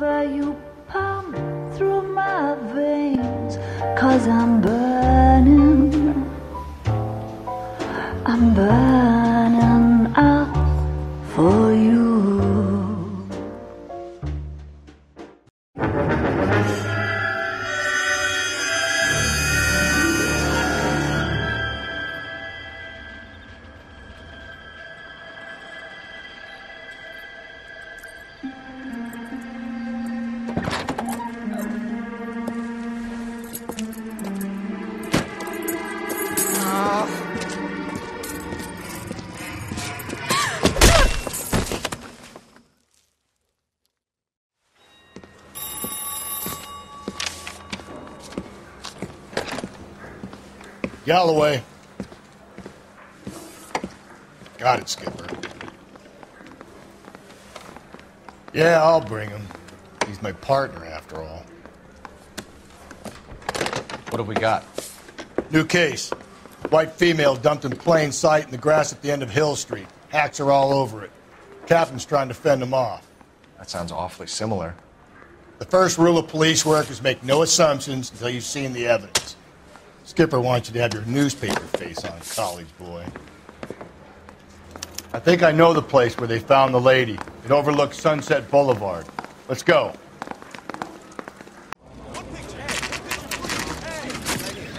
river you pump through my veins. Cause I'm burning. I'm burning Galloway. Got it, Skipper. Yeah, I'll bring him. He's my partner, after all. What have we got? New case. White female dumped in plain sight in the grass at the end of Hill Street. Hacks are all over it. Captain's trying to fend them off. That sounds awfully similar. The first rule of police work is make no assumptions until you've seen the evidence. Skipper wants you to have your newspaper face on, college boy. I think I know the place where they found the lady. It overlooks Sunset Boulevard. Let's go.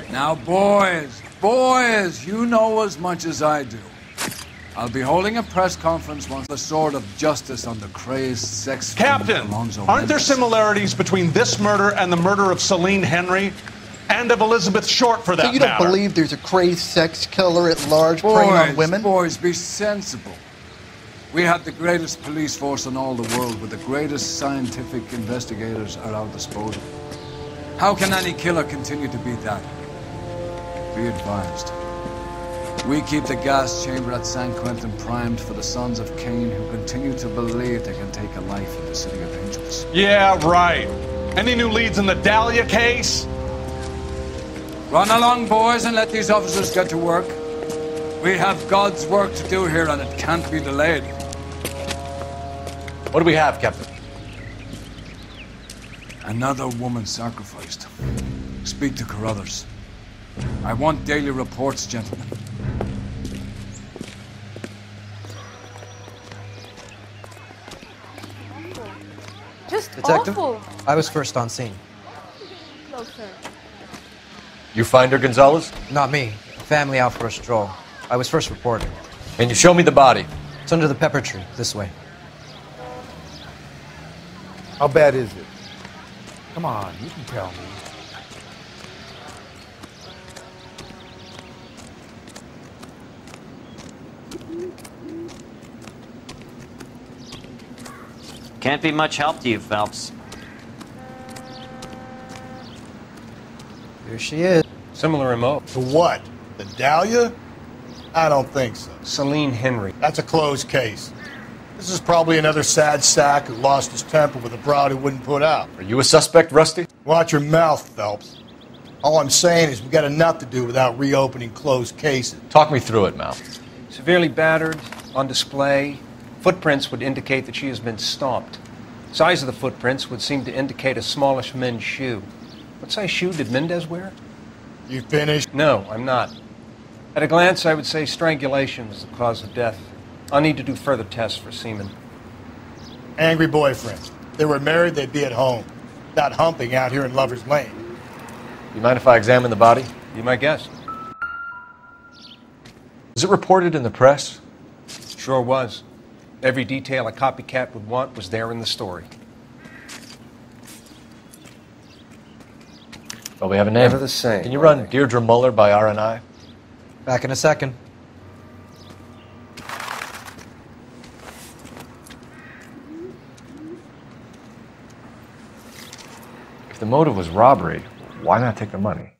Now, boys, boys, you know as much as I do. I'll be holding a press conference once the sword of justice on the crazed sex Captain, aren't there similarities between this murder and the murder of Celine Henry and of Elizabeth Short for that So you don't matter? believe there's a crazed sex killer at large preying on Boys, women? boys, be sensible. We have the greatest police force in all the world with the greatest scientific investigators at our disposal. How can any killer continue to be that? Be advised. We keep the gas chamber at San Quentin primed for the sons of Cain who continue to believe they can take a life in the city of angels. Yeah, right. Any new leads in the Dahlia case? Run along, boys, and let these officers get to work. We have God's work to do here, and it can't be delayed. What do we have, Captain? Another woman sacrificed. Speak to Carruthers. I want daily reports, gentlemen. Just Detective? awful. I was first on scene. Closer. You find her, Gonzalez? Not me. Family out for a stroll. I was first reported. And you show me the body? It's under the pepper tree, this way. How bad is it? Come on, you can tell me. Can't be much help to you, Phelps. Here she is. Similar MO. To what? The Dahlia? I don't think so. Celine Henry. That's a closed case. This is probably another sad sack who lost his temper with a broad who wouldn't put out. Are you a suspect, Rusty? Watch your mouth, Phelps. All I'm saying is we've got enough to do without reopening closed cases. Talk me through it, Mal. Severely battered, on display. Footprints would indicate that she has been stomped. Size of the footprints would seem to indicate a smallish men's shoe. What size shoe did Mendez wear? You finished? No, I'm not. At a glance, I would say strangulation was the cause of death. I'll need to do further tests for semen. Angry boyfriends. If they were married, they'd be at home, not humping out here in Lover's Lane. You mind if I examine the body? You might guess. Was it reported in the press? Sure was. Every detail a copycat would want was there in the story. Well, we have a name. Never the same, Can you run they? Deirdre Mahler by RNI? Back in a second. If the motive was robbery, why not take the money?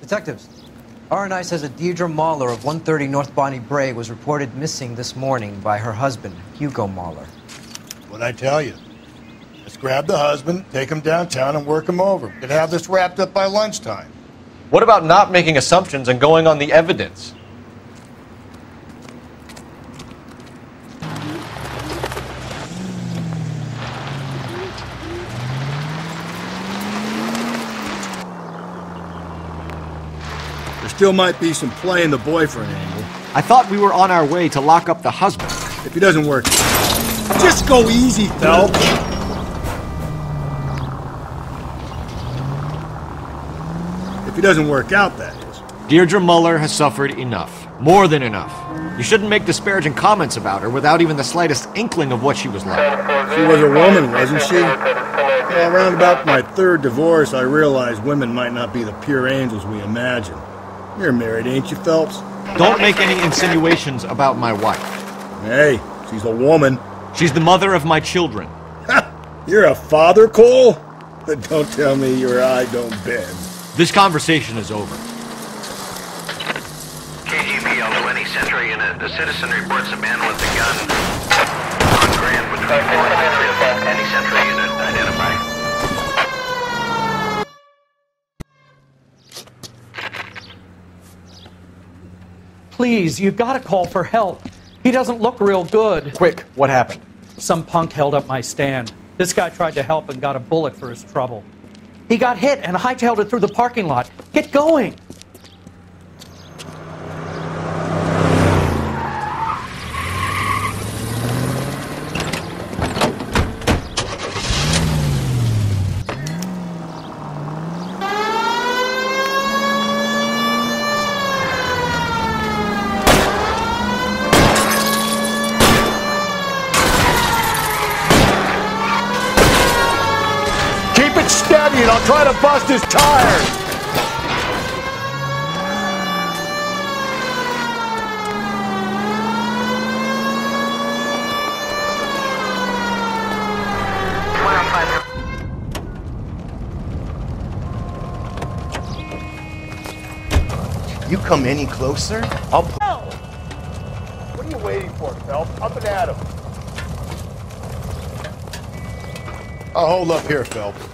Detectives, RNI says that Deirdre Mahler of 130 North Bonnie Bray was reported missing this morning by her husband, Hugo Mahler. What'd I tell you? Let's grab the husband, take him downtown, and work him over. We could have this wrapped up by lunchtime. What about not making assumptions and going on the evidence? Still might be some play in the boyfriend angle. I thought we were on our way to lock up the husband. If he doesn't work, just go easy, Phelps. If he doesn't work out, that is. Deirdre Mahler has suffered enough. More than enough. You shouldn't make disparaging comments about her without even the slightest inkling of what she was like. She was a woman, wasn't she? Yeah, around about my third divorce, I realized women might not be the pure angels we imagine. You're married, ain't you, Phelps? Don't make any insinuations about my wife. Hey, she's a woman. She's the mother of my children. You're a father, Cole? But don't tell me your eye don't bend. This conversation is over. KGPL to any Central unit. The citizen reports a man with a gun on Grand between 4th and 5th. Any Central unit Please, you've gotta call for help. He doesn't look real good. Quick, what happened? Some punk held up my stand. This guy tried to help and got a bullet for his trouble. He got hit and hightailed it through the parking lot. Get going! To his tires. You come any closer, I'll put. What are you waiting for, Phelps? Up and at him. I'll hold up here, Phelps.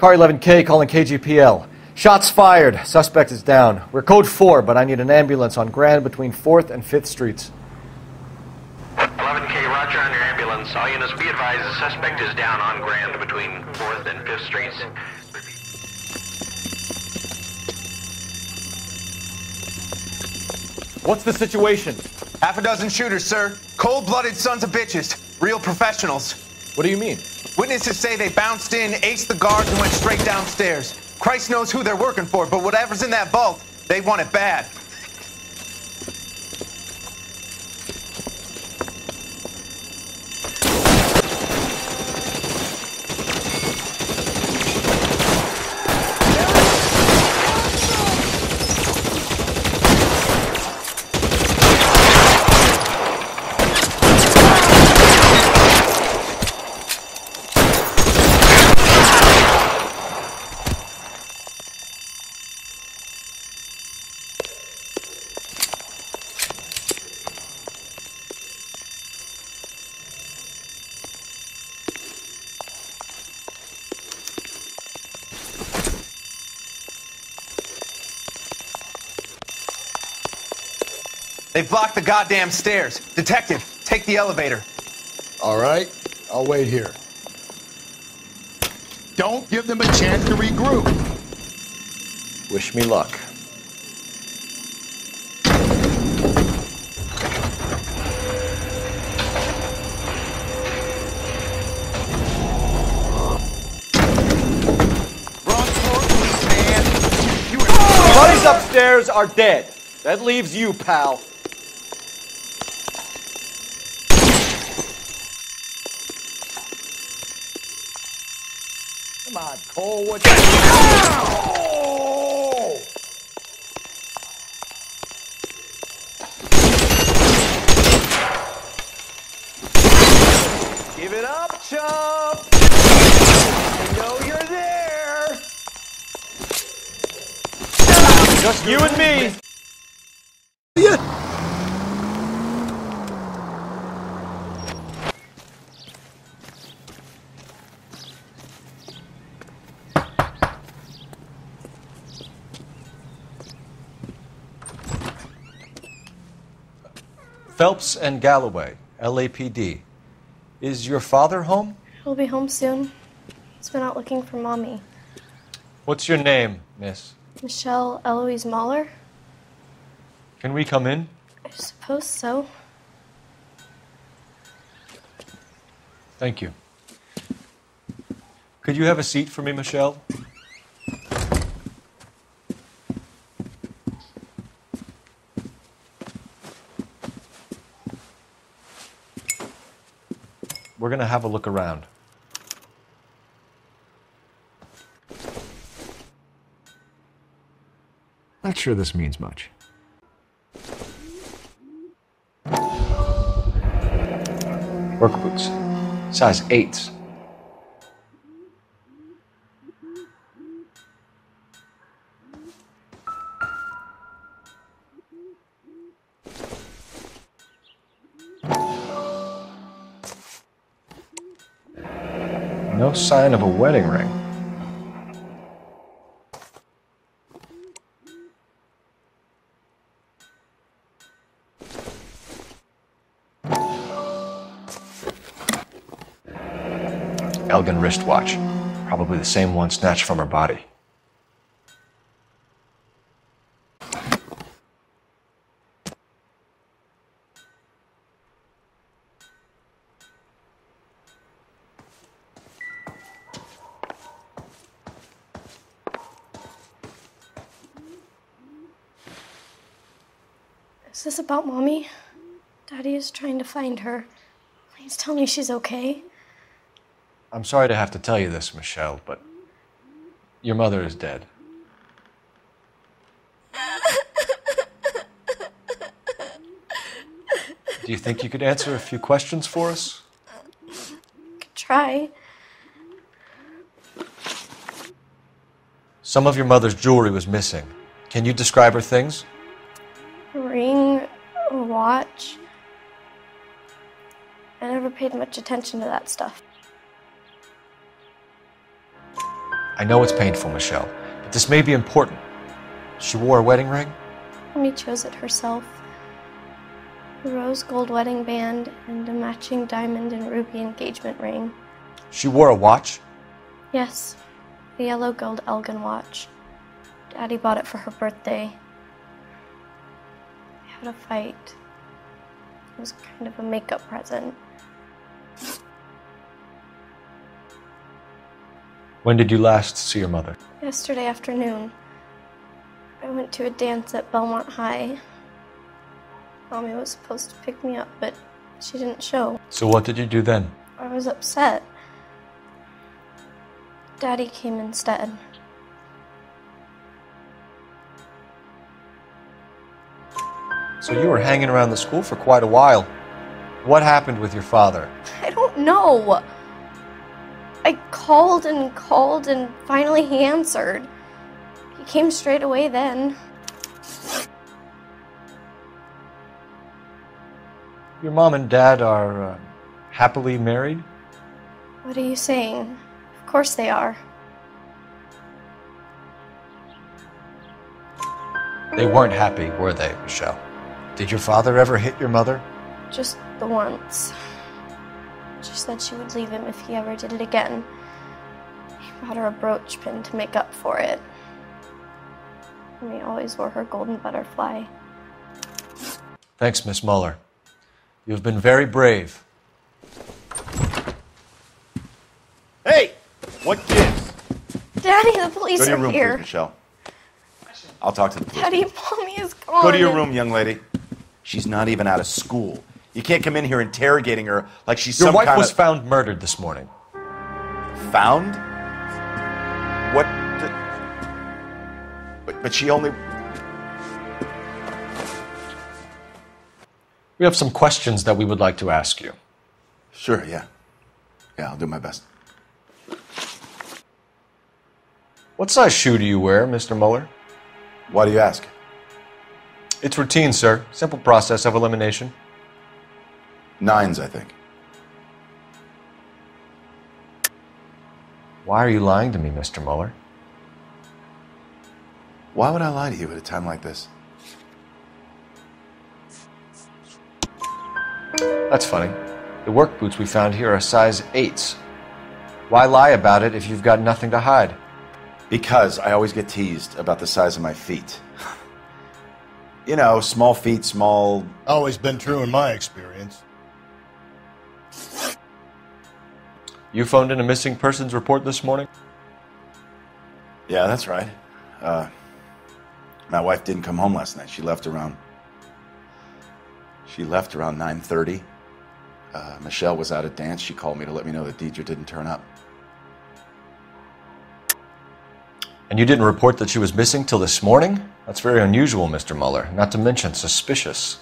Car 11K calling KGPL. Shots fired. Suspect is down. We're code 4, but I need an ambulance on Grand between 4th and 5th Streets. 11K, roger on your ambulance. All units be advised the suspect is down on Grand between 4th and 5th Streets. What's the situation? Half a dozen shooters, sir. Cold-blooded sons of bitches. Real professionals. What do you mean? Witnesses say they bounced in, aced the guards, and went straight downstairs. Christ knows who they're working for, but whatever's in that vault, they want it bad. They've blocked the goddamn stairs. Detective, take the elevator. All right, I'll wait here. Don't give them a chance to regroup. Wish me luck. Buddies upstairs are dead. That leaves you, pal. Cole. What? Give it up, chump! I know you're there! Just you and me! Phelps and Galloway, LAPD. Is your father home? He'll be home soon. He's been out looking for mommy. What's your name, miss? Michelle Eloise Mahler? Can we come in? I suppose so. Thank you. Could you have a seat for me, Michelle? We're going to have a look around. Not sure this means much. Work boots, size 8s. Sign of a wedding ring. Elgin wristwatch. Probably the same one snatched from her body. Is this about mommy? Daddy is trying to find her. Please tell me she's okay. I'm sorry to have to tell you this, Michelle, but your mother is dead. Do you think you could answer a few questions for us? Could try. Some of your mother's jewelry was missing. Can you describe her things? A a watch. I never paid much attention to that stuff. I know it's painful, Michelle, but this may be important. She wore a wedding ring? Mommy chose it herself. A rose gold wedding band and a matching diamond and ruby engagement ring. She wore a watch? Yes, the yellow gold Elgin watch. Daddy bought it for her birthday. We had a fight. It was kind of a makeup present. When did you last see your mother? Yesterday afternoon, I went to a dance at Belmont High. Mommy was supposed to pick me up, but she didn't show. So what did you do then? I was upset. Daddy came instead. So you were hanging around the school for quite a while. What happened with your father? I don't know. I called and called, and finally he answered. He came straight away then. Your mom and dad are uh, happily married? What are you saying? Of course they are. They weren't happy, were they, Michelle? Did your father ever hit your mother? Just the once. She said she would leave him if he ever did it again. He brought her a brooch pin to make up for it. And he always wore her golden butterfly. Thanks, Miss Mahler. You've been very brave. Hey! What gives? Daddy, the police Go to your are room, here. please, Michelle. I'll talk to the police. Daddy, mommy is gone. Go to your room, young lady. She's not even out of school. You can't come in here interrogating her like she's Your some wife kind was of found murdered this morning. found. What? The... But, but she only. We have some questions that we would like to ask you. Sure. Yeah. Yeah, I'll do my best. What size shoe do you wear, Mr. Mahler? Why do you ask? It's routine, sir. Simple process of elimination. Nines, I think. Why are you lying to me, Mr. Mahler? Why would I lie to you at a time like this? That's funny. The work boots we found here are size 8s. Why lie about it if you've got nothing to hide? Because I always get teased about the size of my feet. You know, small feet, small. Always been true in my experience. You phoned in a missing persons report this morning? Yeah, that's right. Uh, my wife didn't come home last night. She left around. She left around 9:30. Uh, Michelle was out at dance. She called me to let me know that Deirdre didn't turn up. And you didn't report that she was missing till this morning? That's very unusual, Mr. Mahler, not to mention suspicious.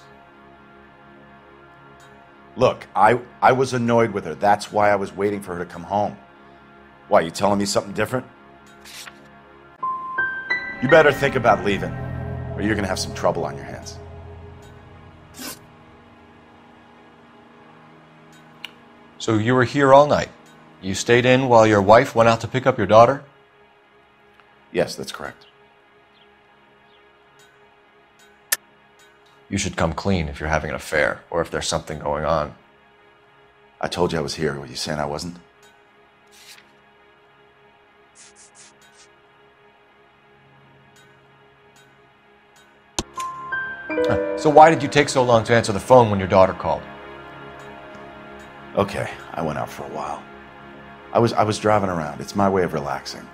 Look, I, I was annoyed with her. That's why I was waiting for her to come home. Why, you telling me something different? You better think about leaving, or you're going to have some trouble on your hands. So you were here all night. You stayed in while your wife went out to pick up your daughter? Yes, that's correct. You should come clean if you're having an affair or if there's something going on. I told you I was here. Were you saying I wasn't? So why did you take so long to answer the phone when your daughter called? Okay, I went out for a while. I was I was driving around. It's my way of relaxing.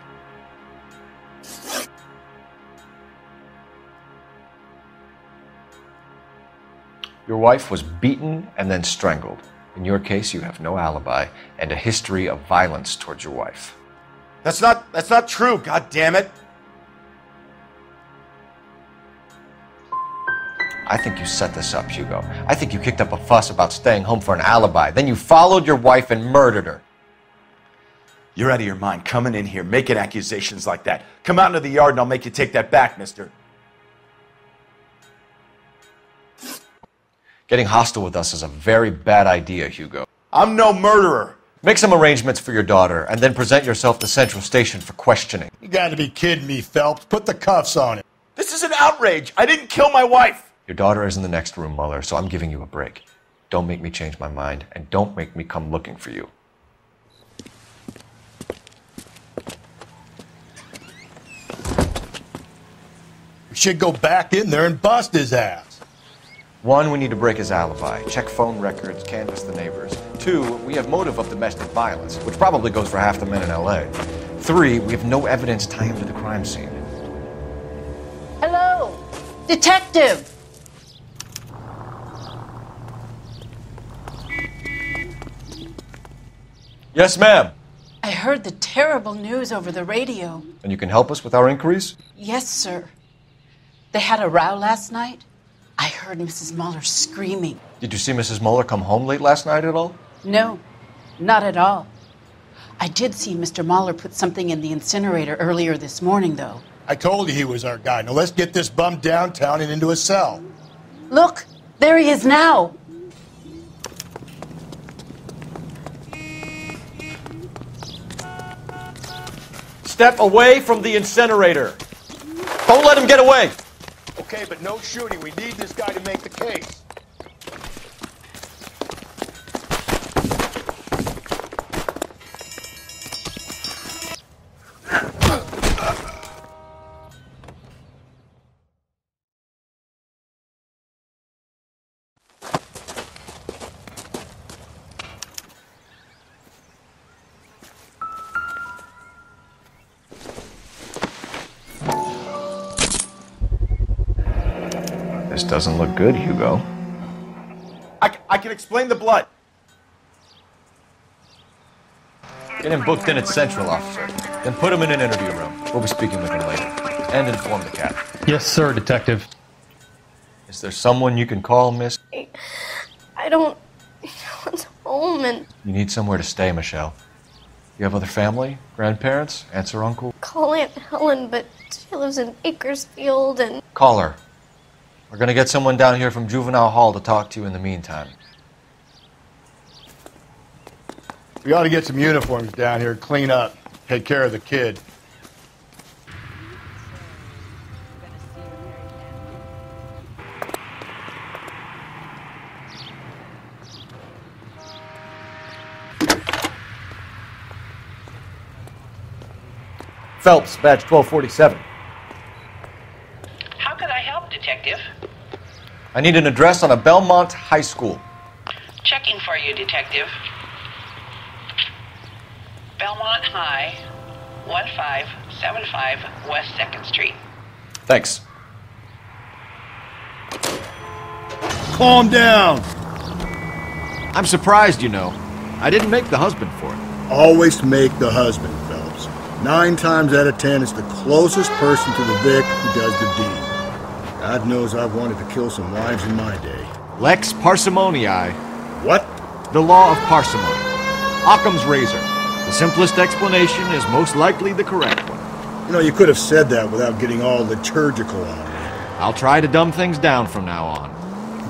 Your wife was beaten and then strangled. In your case, you have no alibi and a history of violence towards your wife. That's not that's not true. God damn it! I think you set this up, Hugo. I think you kicked up a fuss about staying home for an alibi. Then you followed your wife and murdered her. You're out of your mind coming in here making accusations like that. Come out into the yard and I'll make you take that back, mister. Getting hostile with us is a very bad idea, Hugo. I'm no murderer. Make some arrangements for your daughter and then present yourself to Central Station for questioning. You gotta be kidding me, Phelps. Put the cuffs on him. This is an outrage. I didn't kill my wife. Your daughter is in the next room, Mahler, so I'm giving you a break. Don't make me change my mind, and don't make me come looking for you. We should go back in there and bust his ass. One, we need to break his alibi, check phone records, canvass the neighbors. Two, we have motive of domestic violence, which probably goes for half the men in LA. Three, we have no evidence tying him to the crime scene. Hello, detective. Yes, ma'am. I heard the terrible news over the radio. And you can help us with our inquiries? Yes, sir. They had a row last night. I heard Mrs. Mahler screaming. Did you see Mrs. Mahler come home late last night at all? No, not at all. I did see Mr. Mahler put something in the incinerator earlier this morning, though. I told you he was our guy. Now let's get this bum downtown and into a cell. Look, there he is now. Step away from the incinerator. Don't let him get away. Okay, but no shooting. We need this guy to make the case. This doesn't look good, Hugo. I, I can explain the blood. Get him booked in at Central, officer. Then put him in an interview room. We'll be speaking with him later. And inform the cat. Yes, sir, detective. Is there someone you can call, miss? I don't. No one's home, and You need somewhere to stay, Michelle. You have other family? Grandparents? Aunts or uncle? call Aunt Helen, but she lives in Bakersfield, and Call her. We're going to get someone down here from Juvenile Hall to talk to you in the meantime. We ought to get some uniforms down here, clean up, take care of the kid. Phelps, badge 1247. I need an address on a Belmont High School. Checking for you, Detective. Belmont High, 1575 West 2nd Street. Thanks. Calm down. I'm surprised, you know. I didn't make the husband for it. Always make the husband, Phelps. Nine times out of ten, it's the closest person to the Vic who does the deed. God knows I've wanted to kill some wives in my day. Lex parsimoniae. What? The law of parsimony. Occam's razor. The simplest explanation is most likely the correct one. You know, you could have said that without getting all liturgical on me. I'll try to dumb things down from now on.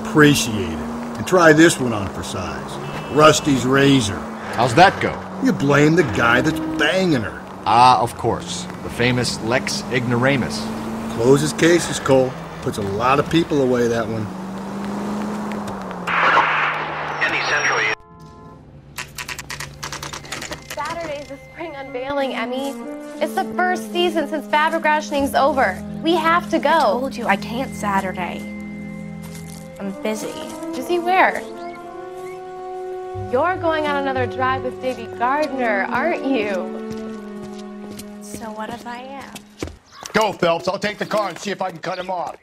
Appreciate it. And try this one on for size. Rusty's razor. How's that go? You blame the guy that's banging her. Ah, of course. The famous Lex Ignoramus. Closes cases, Cole. Puts a lot of people away, that one. Any Central Saturday's the spring unveiling, Emmy. It's the first season since fabric rationing's over. We have to go. I told you I can't Saturday. I'm busy. Busy where? You're going on another drive with Davy Gardner, aren't you? So what if I am? Go, Phelps. I'll take the car and see if I can cut him off.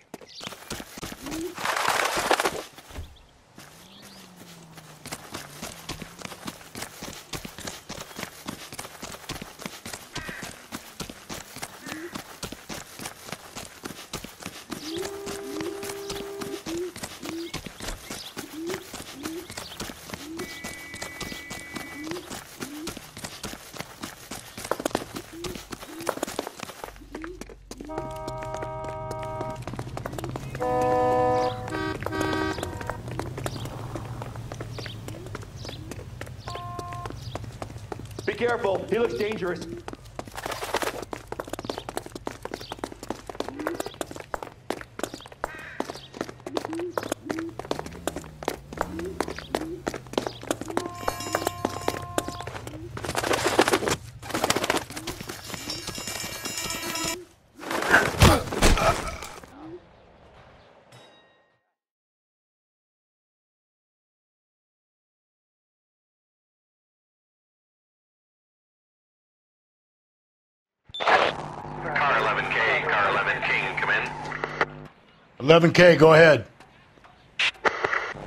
Be careful. He looks dangerous. Car 11K, car 11 King, come in. 11K, go ahead.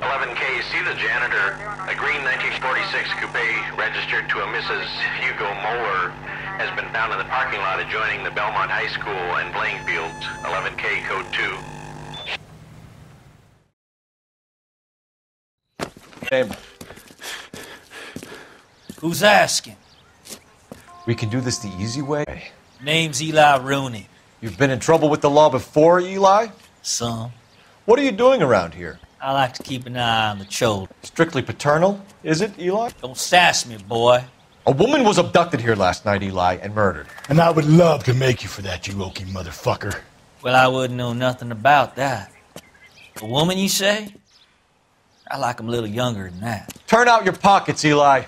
11K, see the janitor. A green 1946 coupe registered to a Mrs. Hugo Mahler has been found in the parking lot adjoining the Belmont High School and playing fields. 11K, code 2. Name. Who's asking? We can do this the easy way. Name's Eli Rooney. You've been in trouble with the law before, Eli? Some. What are you doing around here? I like to keep an eye on the children. Strictly paternal, is it, Eli? Don't sass me, boy. A woman was abducted here last night, Eli, and murdered. And I would love to make you for that, you oaky motherfucker. Well, I wouldn't know nothing about that. A woman, you say? I like 'em a little younger than that. Turn out your pockets, Eli.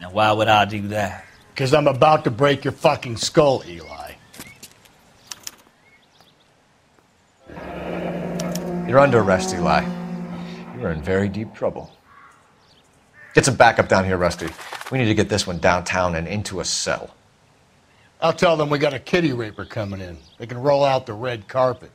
Now, why would I do that? Because I'm about to break your fucking skull, Eli. You're under arrest, Eli. You're in very deep trouble. Get some backup down here, Rusty. We need to get this one downtown and into a cell. I'll tell them we got a kitty raper coming in. They can roll out the red carpet.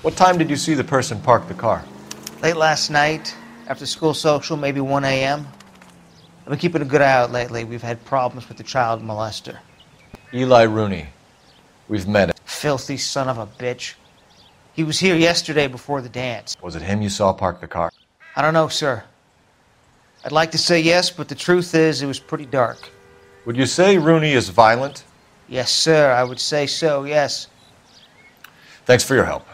What time did you see the person park the car? Late last night, after school social, maybe 1 a.m. I've been keeping a good eye out lately. We've had problems with the child molester. Eli Rooney. We've met him. Filthy son of a bitch. He was here yesterday before the dance. Was it him you saw park the car? I don't know, sir. I'd like to say yes, but the truth is it was pretty dark. Would you say Rooney is violent? Yes, sir, I would say so, yes. Thanks for your help.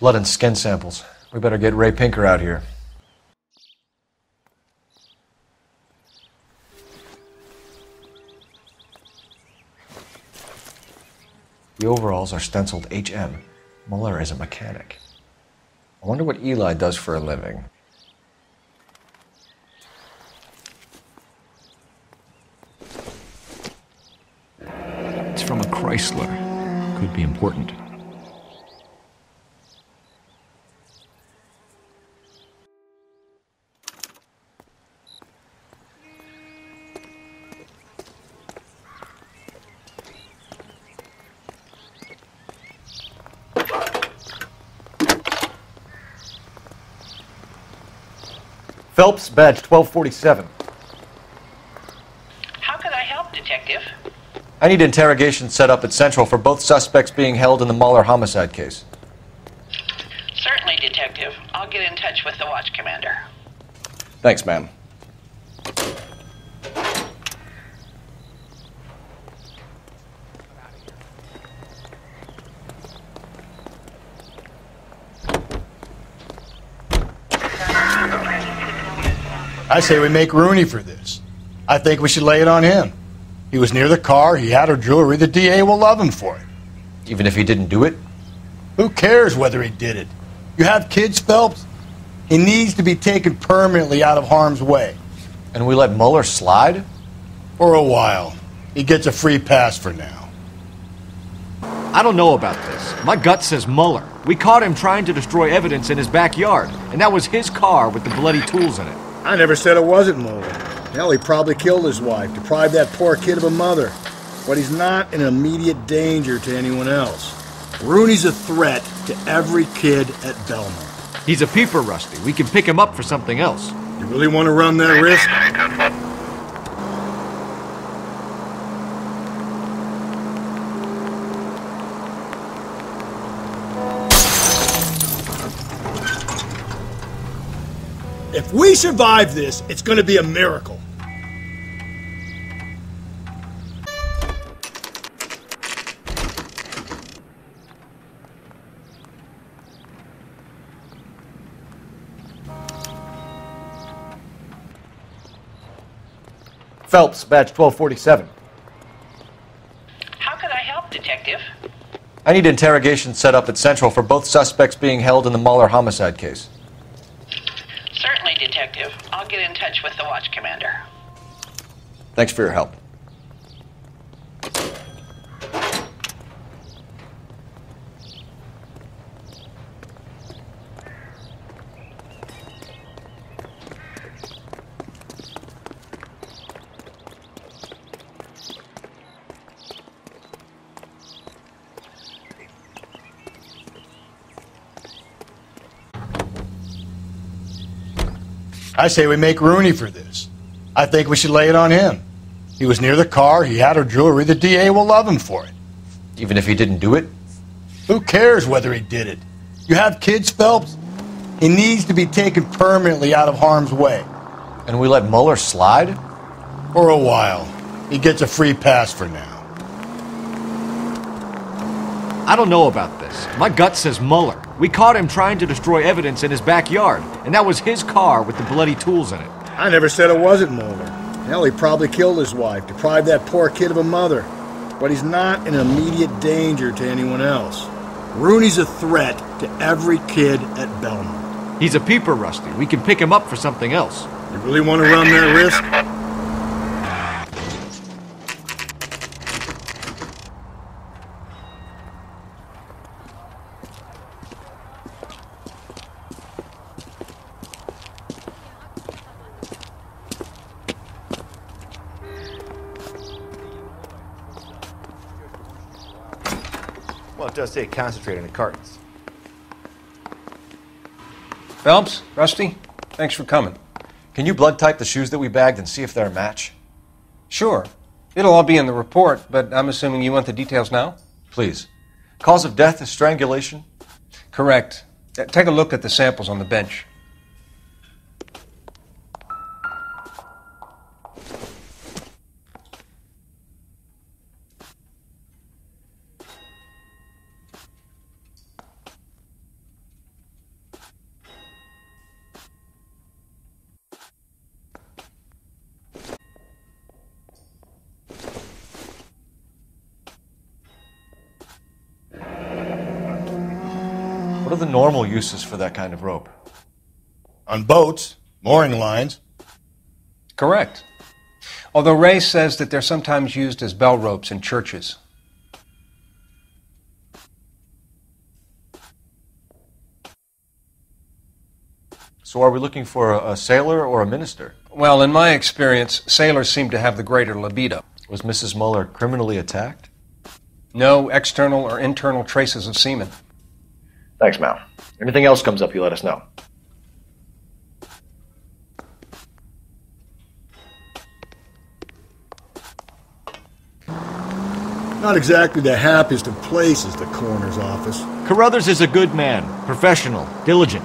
Blood and skin samples. We better get Ray Pinker out here. The overalls are stenciled HM. Mahler is a mechanic. I wonder what Eli does for a living. It's from a Chrysler. Could be important. Phelps, badge 1247. How could I help, Detective? I need interrogation set up at Central for both suspects being held in the Mahler homicide case. Certainly, Detective. I'll get in touch with the watch commander. Thanks, ma'am. I say we make Rooney for this. I think we should lay it on him. He was near the car, he had her jewelry, the DA will love him for it. Even if he didn't do it? Who cares whether he did it? You have kids, Phelps? He needs to be taken permanently out of harm's way. And we let Mahler slide? For a while. He gets a free pass for now. I don't know about this. My gut says Mahler. We caught him trying to destroy evidence in his backyard, and that was his car with the bloody tools in it. I never said it wasn't Mahler. Hell, he probably killed his wife, deprived that poor kid of a mother. But he's not an immediate danger to anyone else. Rooney's a threat to every kid at Belmont. He's a peeper, Rusty. We can pick him up for something else. You really want to run that risk? If we survive this, it's going to be a miracle. Phelps, badge 1247. How could I help, Detective? I need interrogation set up at Central for both suspects being held in the Mahler homicide case. Detective. I'll get in touch with the watch commander. Thanks for your help. I say we make Rooney for this. I think we should lay it on him. He was near the car, he had her jewelry, the DA will love him for it. Even if he didn't do it? Who cares whether he did it? You have kids, Phelps? He needs to be taken permanently out of harm's way. And we let Mahler slide? For a while. He gets a free pass for now. I don't know about this. My gut says Mahler. We caught him trying to destroy evidence in his backyard, and that was his car with the bloody tools in it. I never said it wasn't Mahler. Hell, he probably killed his wife, deprived that poor kid of a mother. But he's not an immediate danger to anyone else. Rooney's a threat to every kid at Belmont. He's a peeper, Rusty. We can pick him up for something else. You really want to run that risk? Concentrate on the cartons. Phelps, Rusty, thanks for coming. Can you blood type the shoes that we bagged and see if they're a match? Sure. It'll all be in the report, but I'm assuming you want the details now? Please. Cause of death is strangulation? Correct. Uh, Take a look at the samples on the bench. What are the normal uses for that kind of rope? On boats, mooring lines. Correct. Although Ray says that they're sometimes used as bell ropes in churches. So are we looking for a, a sailor or a minister? Well, in my experience, sailors seem to have the greater libido. Was Mrs. Muller criminally attacked? No external or internal traces of semen. Thanks, Mal. Anything else comes up, you let us know. Not exactly the happiest of places, the coroner's office. Carruthers is a good man, professional, diligent.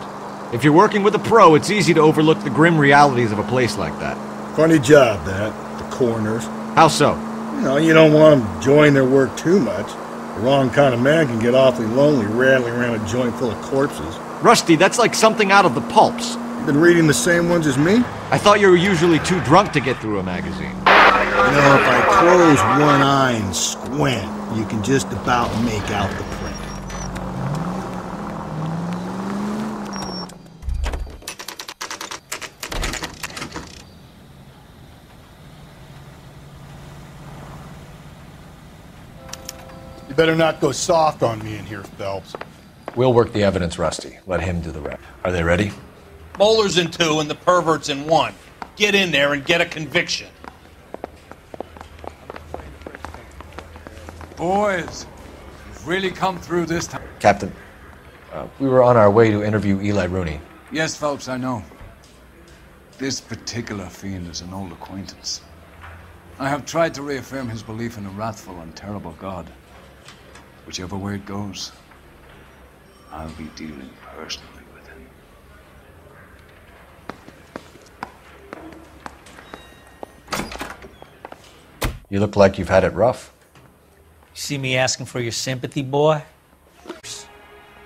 If you're working with a pro, it's easy to overlook the grim realities of a place like that. Funny job, that, the coroner's. How so? You know, you don't want them enjoying their work too much. The wrong kind of man can get awfully lonely rattling around a joint full of corpses. Rusty, that's like something out of the pulps. You've been reading the same ones as me? I thought you were usually too drunk to get through a magazine. You know, if I close one eye and squint, you can just about make out the print. You better not go soft on me in here, Phelps. We'll work the evidence, Rusty. Let him do the rest. Are they ready? Moeller's in two and the pervert's in one. Get in there and get a conviction. Boys, you've really come through this time. Captain, uh, we were on our way to interview Eli Rooney. Yes, Phelps, I know. This particular fiend is an old acquaintance. I have tried to reaffirm his belief in a wrathful and terrible God. Whichever way it goes, I'll be dealing personally with him. You look like you've had it rough. You see me asking for your sympathy, boy?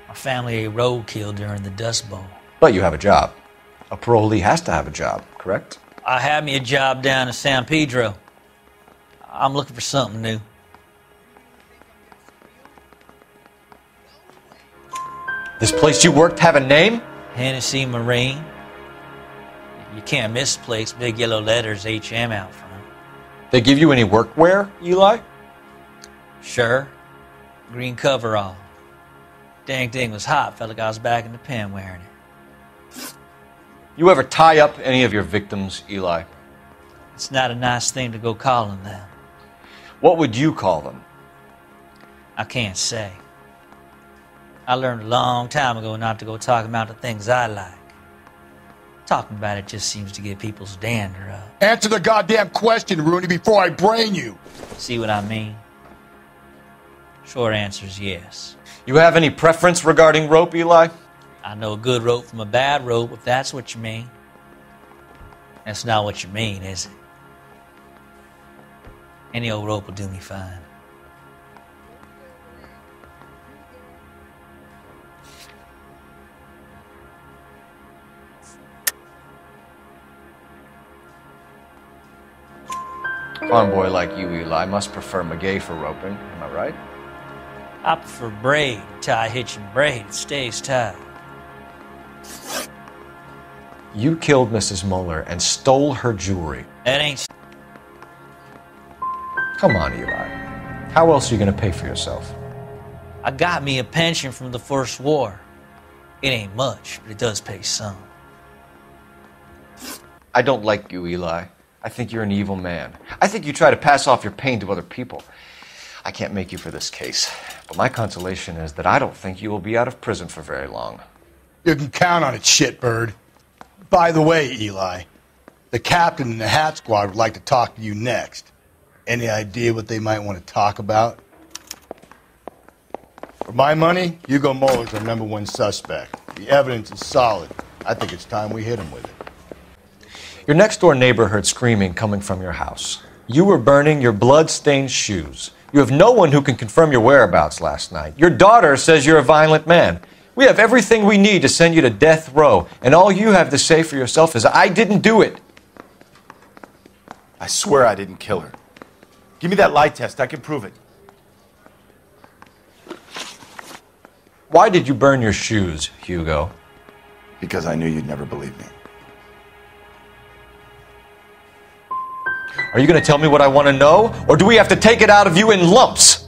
My family ate roadkill during the Dust Bowl. But you have a job. A parolee has to have a job, correct? I had me a job down in San Pedro. I'm looking for something new. This place you worked have a name? Hennessy Marine. You can't miss the place. Big yellow letters HM out front. They give you any workwear, Eli? Sure. Green coverall. Dang thing was hot. Felt like I was back in the pen wearing it. You ever tie up any of your victims, Eli? It's not a nice thing to go calling them. What would you call them? I can't say. I learned a long time ago not to go talking about the things I like. Talking about it just seems to get people's dander up. Answer the goddamn question, Rooney, before I brain you. See what I mean? Short answer is yes. You have any preference regarding rope, Eli? I know a good rope from a bad rope, if that's what you mean. That's not what you mean, is it? Any old rope will do me fine. Farm boy like you, Eli, must prefer maguey for roping. Am I right? I prefer braid, tie, hitch, and braid. Stays tight. You killed Mrs. Muller and stole her jewelry. That ain't. Come on, Eli. How else are you going to pay for yourself? I got me a pension from the first war. It ain't much, but it does pay some. I don't like you, Eli. I think you're an evil man. I think you try to pass off your pain to other people. I can't make you for this case, but my consolation is that I don't think you will be out of prison for very long. You can count on it, shitbird. By the way, Eli, the captain and the hat squad would like to talk to you next. Any idea what they might want to talk about? For my money, Hugo Muller's our number one suspect. The evidence is solid. I think it's time we hit him with it. Your next door neighbor heard screaming coming from your house. You were burning your blood stained shoes. You have no one who can confirm your whereabouts last night. Your daughter says you're a violent man. We have everything we need to send you to death row, and all you have to say for yourself is, I didn't do it. I swear I didn't kill her. Give me that lie test. I can prove it. Why did you burn your shoes, Hugo? Because I knew you'd never believe me. Are you going to tell me what I want to know, or do we have to take it out of you in lumps?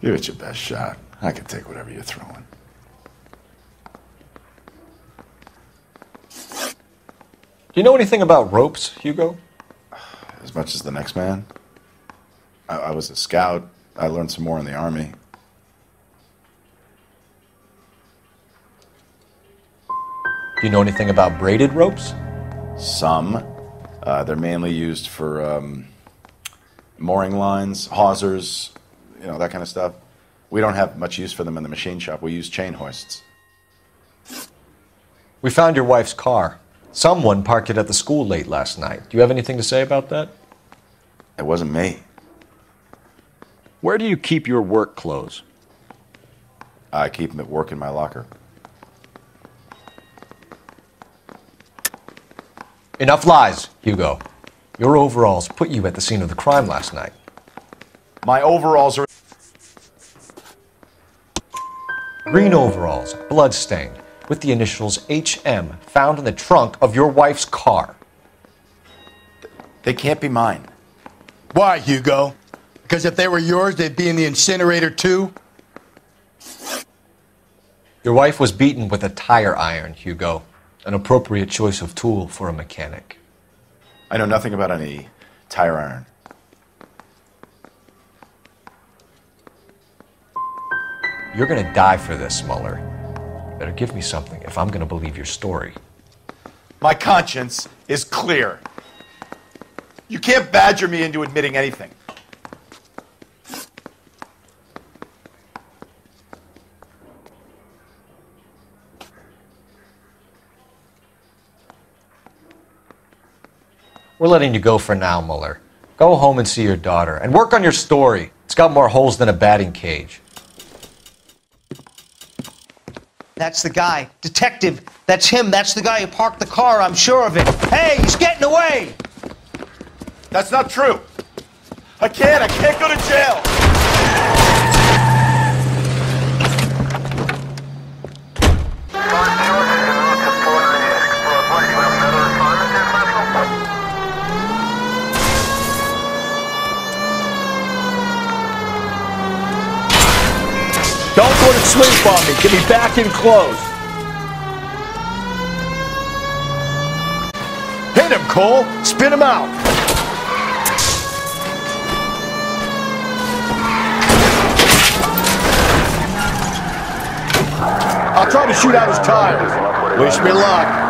Give it your best shot. I can take whatever you're throwing. Do you know anything about ropes, Hugo? As much as the next man. I, I was a scout. I learned some more in the army. Do you know anything about braided ropes? Some. Uh, they're mainly used for um, mooring lines, hawsers, you know, that kind of stuff. We don't have much use for them in the machine shop. We use chain hoists. We found your wife's car. Someone parked it at the school late last night. Do you have anything to say about that? It wasn't me. Where do you keep your work clothes? I keep them at work in my locker. Enough lies, Hugo. Your overalls put you at the scene of the crime last night. My overalls are. Green overalls, bloodstained, with the initials HM found in the trunk of your wife's car. They can't be mine. Why, Hugo? Because if they were yours, they'd be in the incinerator too? Your wife was beaten with a tire iron, Hugo. An appropriate choice of tool for a mechanic. I know nothing about any tire iron. You're gonna die for this, Muller. Better give me something if I'm gonna believe your story. My conscience is clear. You can't badger me into admitting anything. We're letting you go for now, Muller. Go home and see your daughter and work on your story. It's got more holes than a batting cage. That's the guy. Detective, that's him. That's the guy who parked the car, I'm sure of it. Hey, he's getting away! That's not true. I can't. I can't go to jail. Go sleep on me. Get me back in close. Hit him, Cole. Spin him out. I'll try to shoot out his tires. Wish me luck.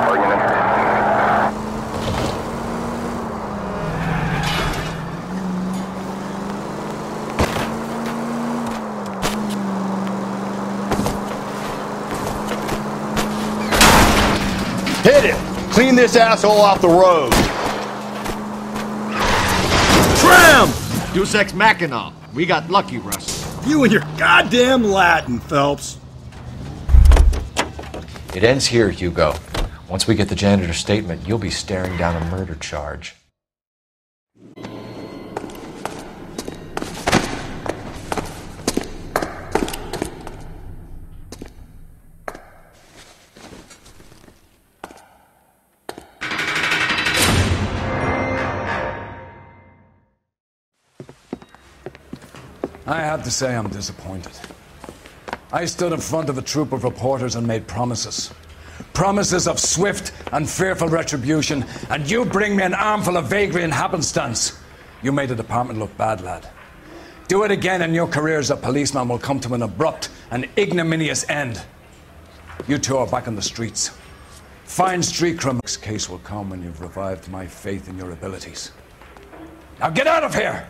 Hit him! Clean this asshole off the road! Tram! Deus Ex Machina. We got lucky, Russ. You and your goddamn Latin, Phelps. It ends here, Hugo. Once we get the janitor's statement, you'll be staring down a murder charge. I have to say I'm disappointed. I stood in front of a troop of reporters and made promises. Promises of swift and fearful retribution, and you bring me an armful of vagary and happenstance. You made the department look bad, lad. Do it again, and your career as a policeman will come to an abrupt and ignominious end. You two are back on the streets. Fine street criminals case will come when you've revived my faith in your abilities. Now get out of here!